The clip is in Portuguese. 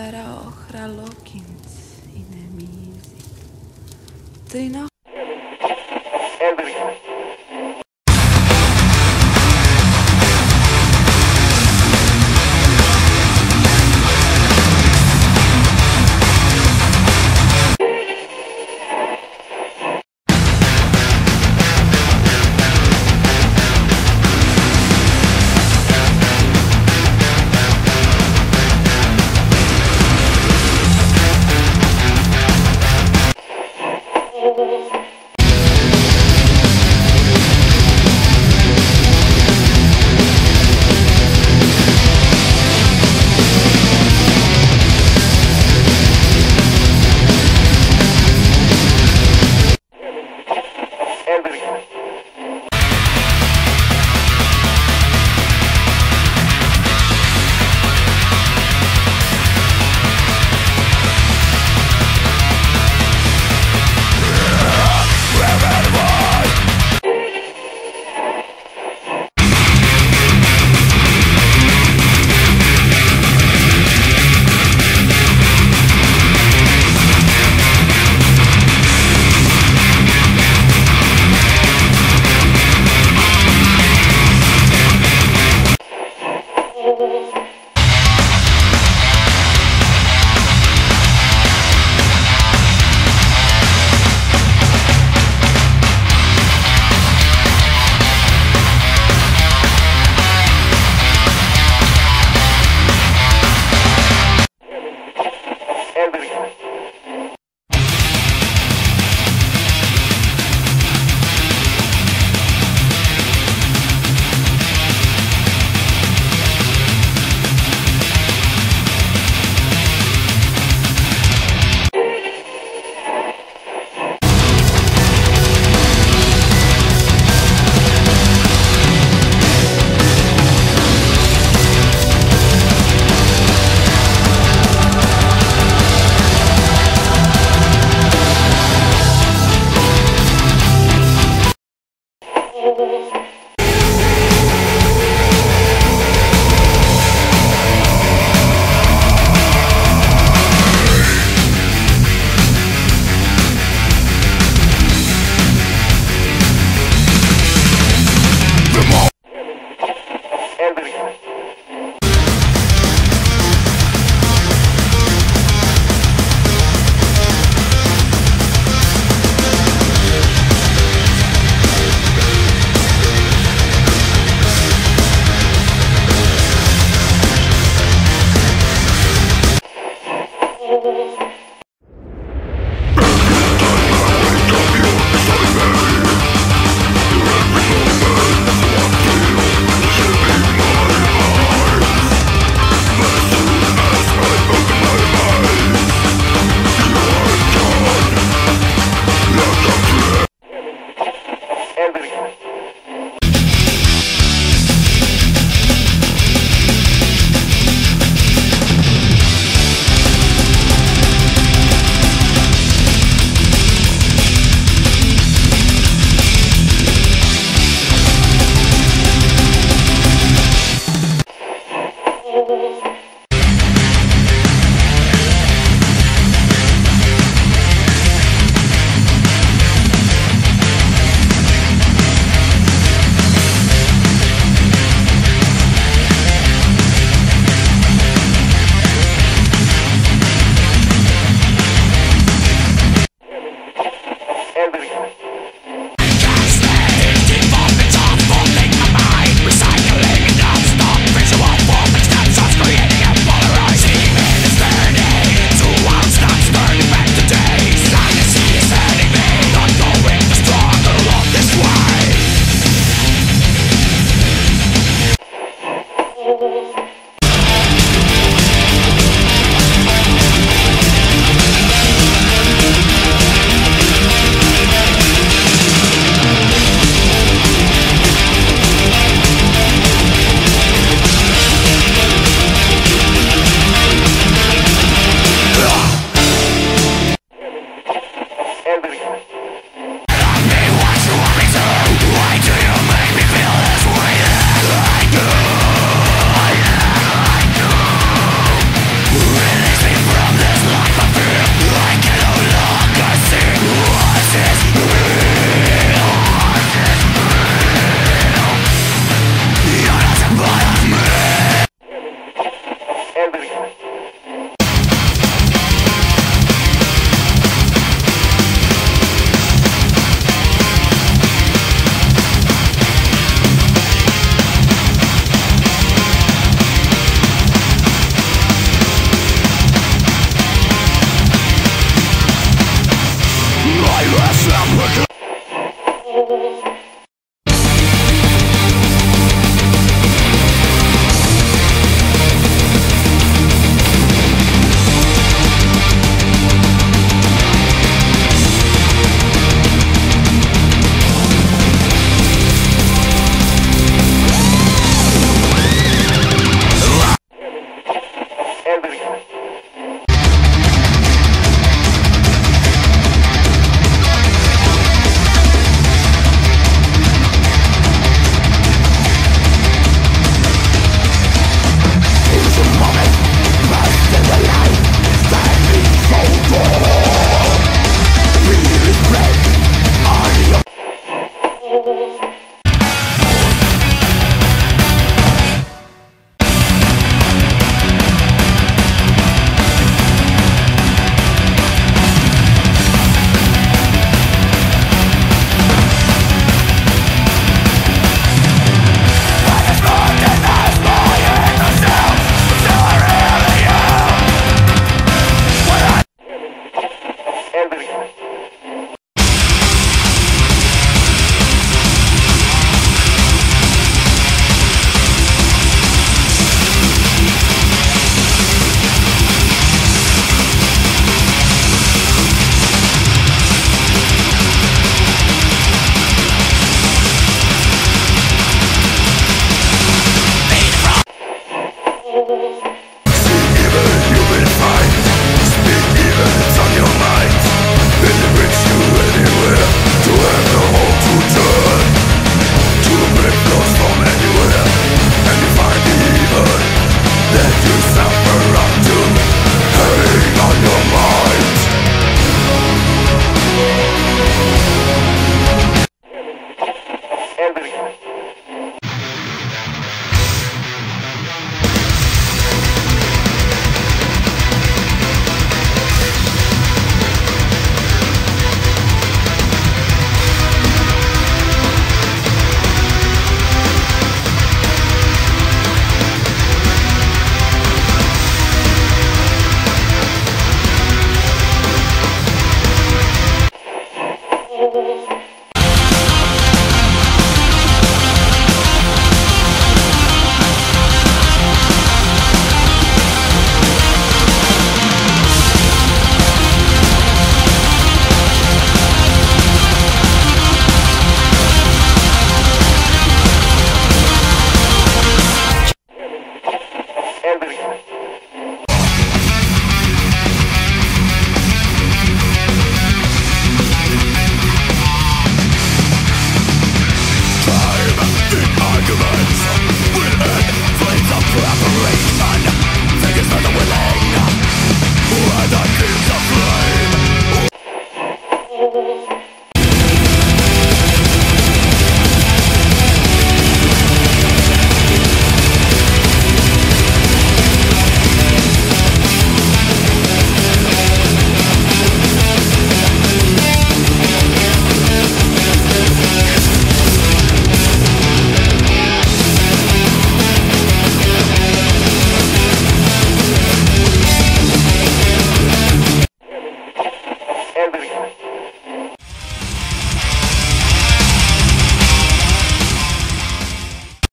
vera oħra lokint inemizi. Trina Thank Oh. Oh.